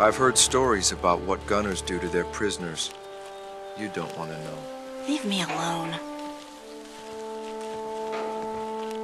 I've heard stories about what gunners do to their prisoners. You don't want to know. Leave me alone.